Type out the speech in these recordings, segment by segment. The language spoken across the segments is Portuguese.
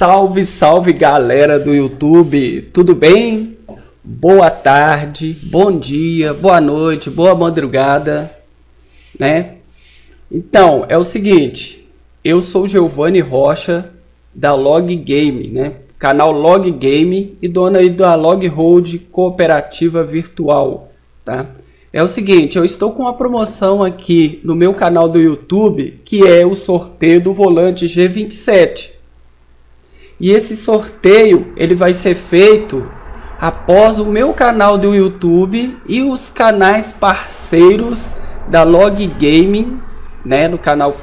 Salve, salve galera do YouTube, tudo bem? Boa tarde, bom dia, boa noite, boa madrugada, né? Então, é o seguinte, eu sou Giovanni Rocha da Log Game, né? Canal Log Game e dona aí da Log Hold Cooperativa Virtual, tá? É o seguinte, eu estou com uma promoção aqui no meu canal do YouTube, que é o sorteio do volante G27. E esse sorteio ele vai ser feito após o meu canal do YouTube e os canais parceiros da Log Gaming, né, no canal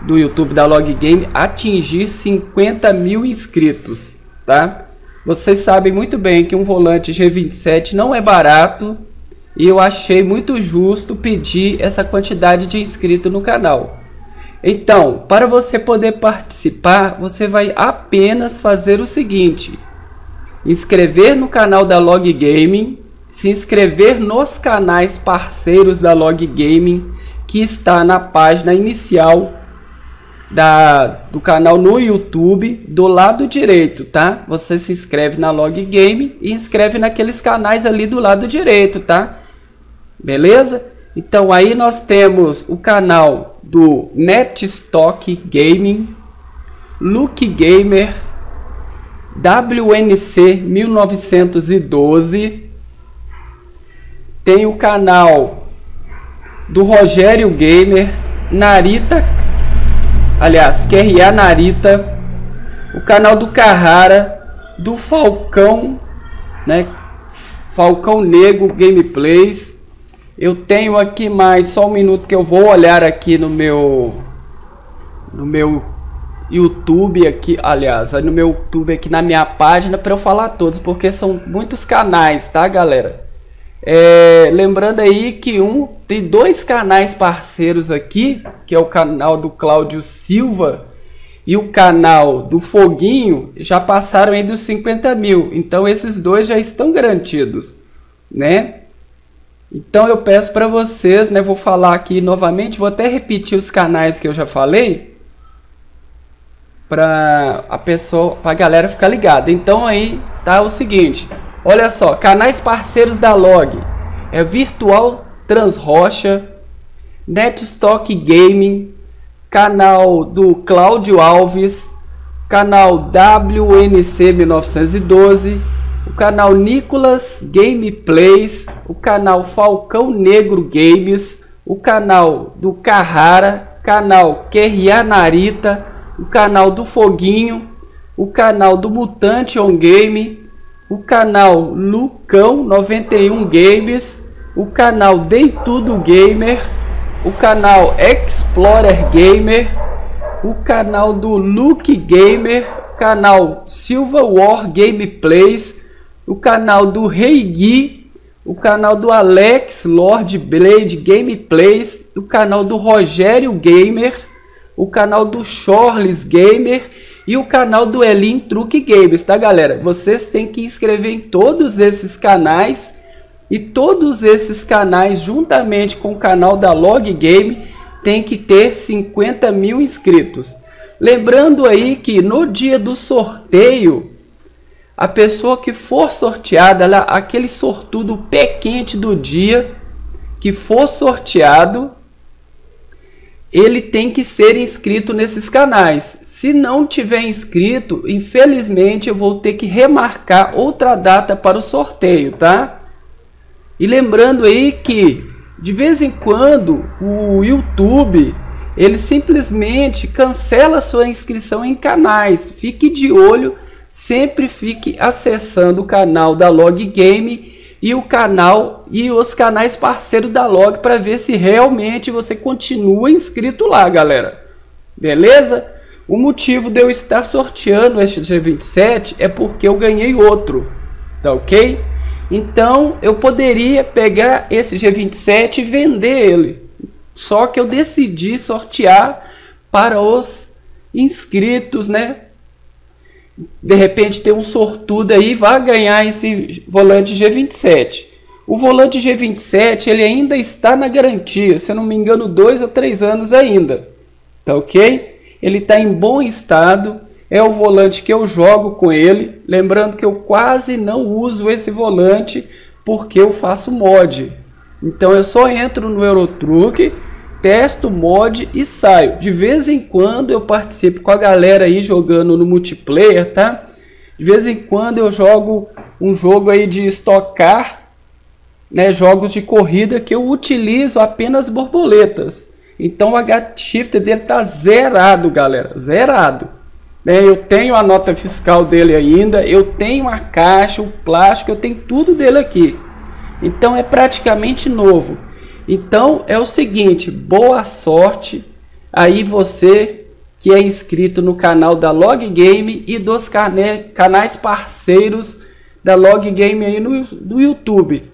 do YouTube da Log Game atingir 50 mil inscritos, tá? Vocês sabem muito bem que um volante G27 não é barato e eu achei muito justo pedir essa quantidade de inscritos no canal. Então, para você poder participar, você vai apenas fazer o seguinte: inscrever no canal da Log Gaming, se inscrever nos canais parceiros da Log Gaming, que está na página inicial da, do canal no YouTube, do lado direito, tá? Você se inscreve na Log Game e inscreve naqueles canais ali do lado direito, tá? Beleza? Então aí nós temos o canal do Netstock Gaming, Look Gamer, WNC 1912, tem o canal do Rogério Gamer, Narita, aliás, QRA Narita, o canal do Carrara, do Falcão, né? Falcão Negro Gameplays, eu tenho aqui mais só um minuto que eu vou olhar aqui no meu no meu YouTube aqui, aliás, no meu YouTube aqui na minha página para eu falar todos, porque são muitos canais, tá, galera? É, lembrando aí que um tem dois canais parceiros aqui, que é o canal do Cláudio Silva e o canal do Foguinho, já passaram aí dos 50 mil. Então esses dois já estão garantidos, né? Então eu peço para vocês, né, vou falar aqui novamente, vou até repetir os canais que eu já falei para a pessoa, para a galera ficar ligada. Então aí tá o seguinte, olha só, canais parceiros da Log é Virtual Transrocha, Netstock Gaming, canal do Cláudio Alves, canal WNC 1912 o canal Nicolas Gameplays, o canal Falcão Negro Games, o canal do Carrara, canal QRA Narita, o canal do Foguinho, o canal do Mutante On Game, o canal Lucão 91 Games, o canal Dei Tudo Gamer, o canal Explorer Gamer, o canal do Luke Gamer, canal Silva War Gameplays, o canal do Rei Gui, o canal do Alex Lord Blade Gameplays, o canal do Rogério Gamer, o canal do Charles Gamer e o canal do Elin Truque Games, tá galera? Vocês têm que inscrever em todos esses canais e todos esses canais juntamente com o canal da Log Game tem que ter 50 mil inscritos. Lembrando aí que no dia do sorteio a pessoa que for sorteada, ela, aquele sortudo pé quente do dia que for sorteado, ele tem que ser inscrito nesses canais. Se não tiver inscrito, infelizmente eu vou ter que remarcar outra data para o sorteio, tá? E lembrando aí que de vez em quando o YouTube ele simplesmente cancela sua inscrição em canais. Fique de olho sempre fique acessando o canal da Log Game e o canal e os canais parceiros da Log para ver se realmente você continua inscrito lá, galera. Beleza? O motivo de eu estar sorteando este G27 é porque eu ganhei outro, tá ok? Então eu poderia pegar esse G27 e vender ele. Só que eu decidi sortear para os inscritos, né? De repente ter um sortudo aí vai ganhar esse volante G27. O volante G27 ele ainda está na garantia, se eu não me engano, dois ou três anos ainda, tá ok? Ele está em bom estado, é o volante que eu jogo com ele. Lembrando que eu quase não uso esse volante porque eu faço mod. Então eu só entro no Eurotruck, testo mod e saio. De vez em quando eu participo com a galera aí jogando no multiplayer, tá? De vez em quando eu jogo um jogo aí de estocar, né, jogos de corrida que eu utilizo apenas borboletas. Então o H-Shift dele tá zerado, galera, zerado. Né, eu tenho a nota fiscal dele ainda, eu tenho a caixa, o plástico, eu tenho tudo dele aqui. Então é praticamente novo. Então é o seguinte, boa sorte aí você que é inscrito no canal da Log Game e dos canais parceiros da Log Game aí no, no YouTube.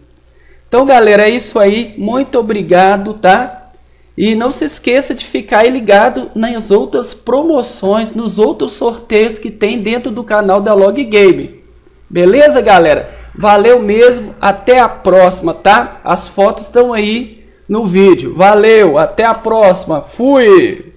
Então galera, é isso aí, muito obrigado, tá? E não se esqueça de ficar ligado nas outras promoções, nos outros sorteios que tem dentro do canal da Log Game. Beleza, galera? Valeu mesmo, até a próxima, tá? As fotos estão aí no vídeo. Valeu, até a próxima. Fui!